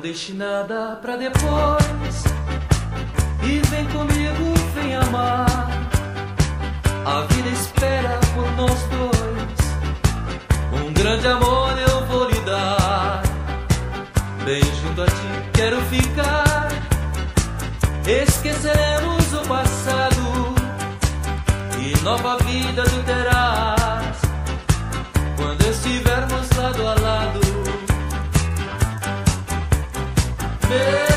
deixe nada pra depois. E vem comigo, vem amar. A vida espera por nós dois. Um grande amor eu vou lhe dar. Bem junto a ti quero ficar. Esqueceremos o passado e nova vida tu terás 네.